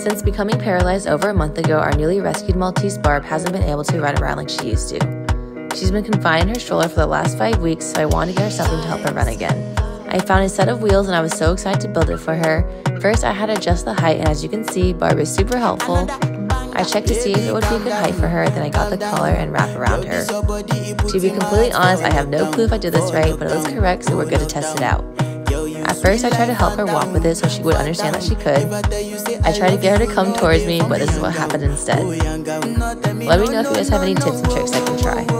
Since becoming paralyzed over a month ago, our newly rescued Maltese Barb hasn't been able to run around like she used to. She's been confined in her stroller for the last five weeks, so I wanted to get her something to help her run again. I found a set of wheels and I was so excited to build it for her. First, I had to adjust the height, and as you can see, Barb is super helpful. I checked to see if it would be a good height for her, then I got the collar and wrap around her. To be completely honest, I have no clue if I did this right, but it looks correct, so we're good to test it out. First, I tried to help her walk with it so she would understand that she could. I tried to get her to come towards me, but this is what happened instead. Let me know if you guys have any tips and tricks I can try.